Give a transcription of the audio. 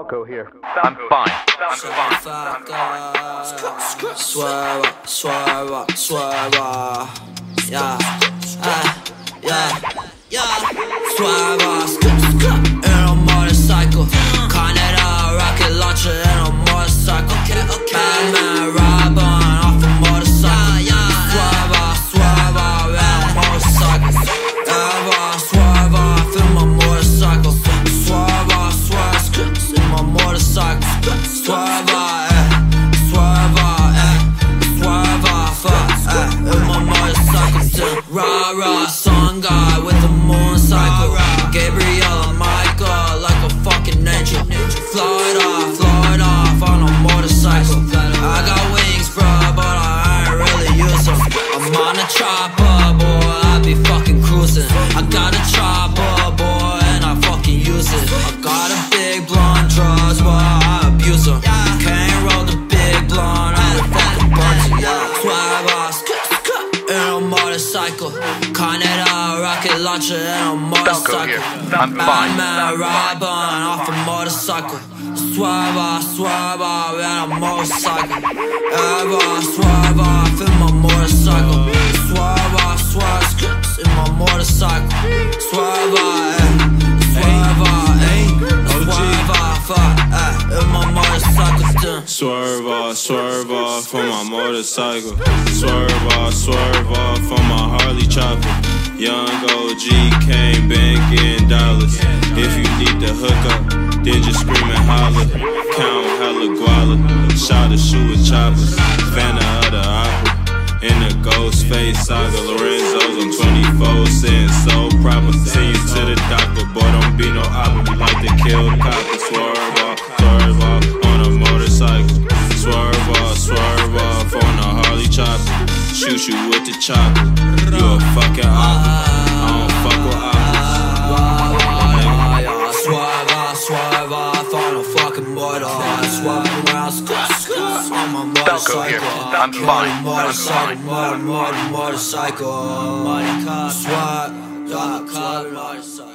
Falco here. I'm fine. I'm So fine. fuck up. Swerve, swerve, swerve. Yeah, ah, yeah, yeah. Swerve, in Swerve, eh, swerve, eh, swerve, fuck, eh, my motorcycle. Rah rah, song guy with a motorcycle. Gabriella Michael like a fucking angel. Fly it on a motorcycle. I got wings, bro, but I ain't really use. I'm on a chopper, motorcycle. Canada rocket launcher in a motorcycle. I'm fine. Batman Robin off a motorcycle. Swerve swerve in a motorcycle. Ever swerve off in my motorcycle. Swerve off, swerve off on my motorcycle. Swerve off, swerve off on my Harley chopper. Young OG came back banking dollars. If you need the hook up, then just scream and holler. Count hella guala. Shot a shoe with choppers. Fanta of the opera. In the ghost face saga, Lorenzo's on 24 cents, so proper. See you to the doctor, boy, don't be no opera. We like to kill coppers. shoot you with the chop. You a fucking op. I don't fuck with ops. Swagger, swagger, Motorcycle, I'm fucking bored. I. I'm motorcycle. Motorcycle, motorcycle. Motorcycle.